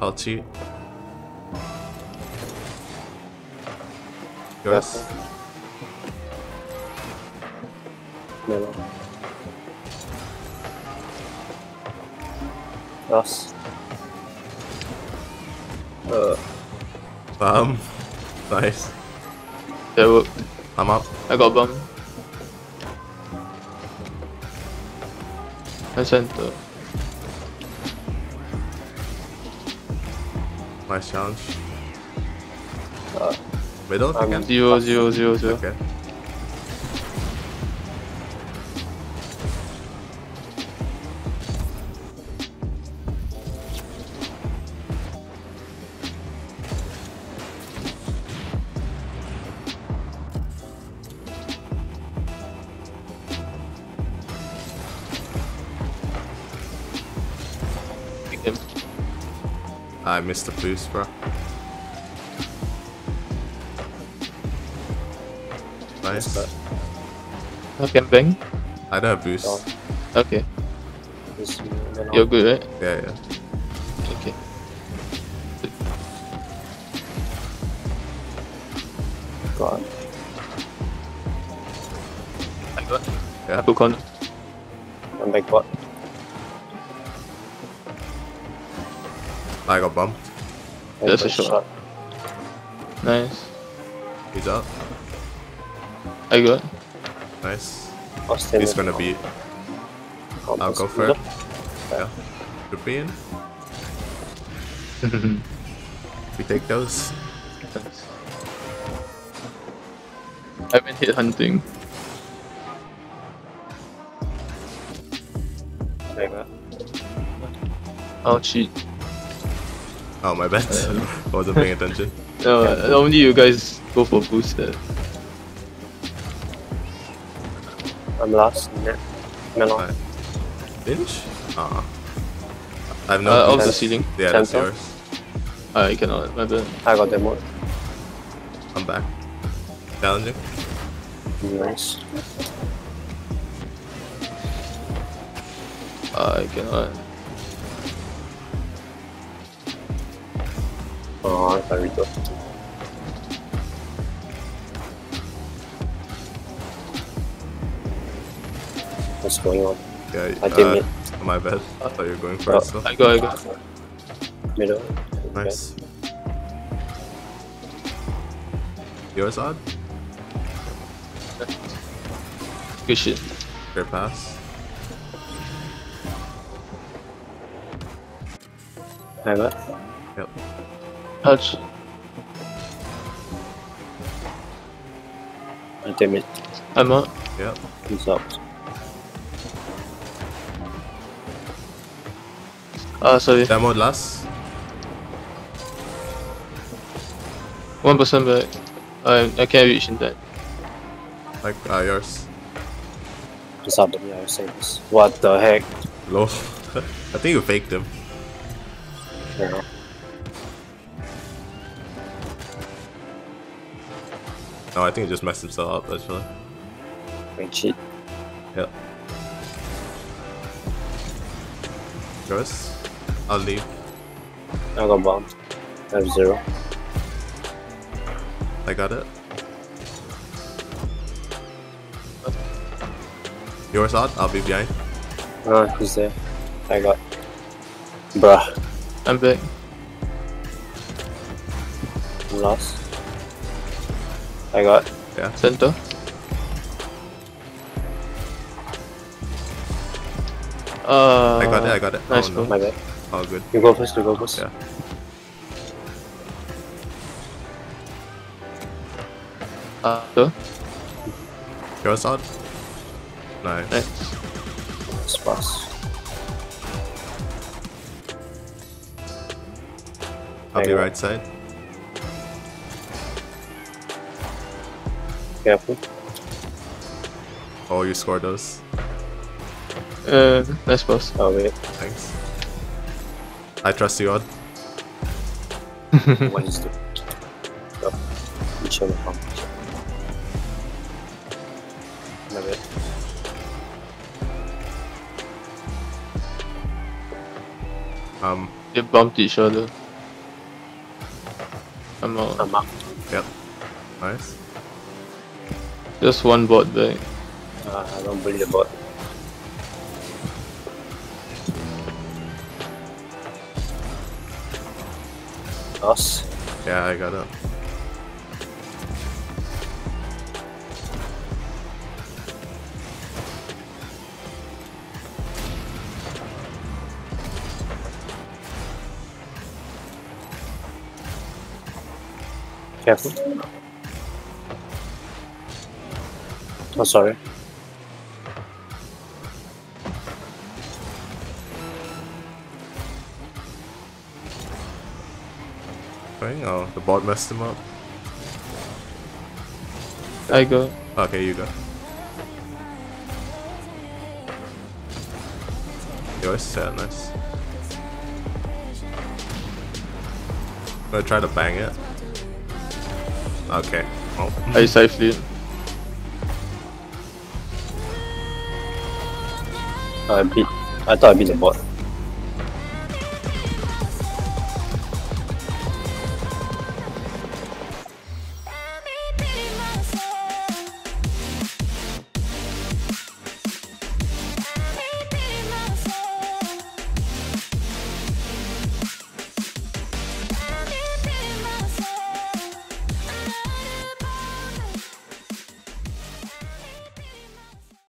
I'll cheat. Yours? Mellow. Lost. Uh, Bum. Nice. That worked. I'm up. I got bum. I sent center. Nice challenge. uh, I'm- again? Zero, zero, zero, zero. Okay. I missed the boost, bro. Nice. but I can bang. I don't have boost. Oh. Okay. You're good, right? Yeah, yeah. Okay. God. I got. Yeah. Hook on. I'm backward. I got bumped. I That's a got shot. Nice. He's up. I got. Nice. Austin He's gonna out. be. Out I'll go for it. Yeah. Could be in. We take those. I've been hit hunting. Mega. I'll cheat. Oh, my bad. I wasn't paying attention. No, Yeah. normally you guys go for boosted. I'm last. Net. Mellow. Alright. Inch? Uh I have no Uh, off the ceiling. Yeah, that's Center. yours. I cannot, my bad. I got demo. I'm back. Challenging. Nice. I cannot. Oh, very good. What's going on? Yeah, I did uh, mid. my bad. I thought you were going for Oh. it, so. I go, I got. Middle. Nice. Yours odd? Good shit. Fair pass. I got. Yep. Touch. Ultimate. I'm out. Yep. He's out. Ah, sorry. Demo last. One person back. I, I can't reach in that. Like, uh, yours. He's out. Yeah, I was saying this. What the heck? Low. I think you faked him. Yeah. No, I think he just messed himself up, actually. I cheat. Yep. Yours? I'll leave. I got bombed. I have zero. I got it. Yours odd? I'll be behind. Ah, he's there. I got. Bruh. I'm back. I'm lost. I got. Yeah. Center. Uh, I got it, I got it. Nice oh, no. My bad. All good. You go first. You go first. Yeah. Uh, so, Yours odd? Nice. nice. Let's. I'll be right side. Careful. Oh, you scored those. Uh, nice pass. Oh wait. Thanks. I trust you, Odd. what is the? Oh, each other pump. My. Um, They bumped each other. I'm out. I'm up. Yep. Nice. Just one bot back. Uh, I don't bully the bot. Us? Yeah, I got it. Careful. Oh, sorry. Right? Oh, the bot messed him up. I go. Okay, you go. Yours set, nice. Gonna try to bang it. Okay. Oh. I safely. I beat. I thought I beat the bot.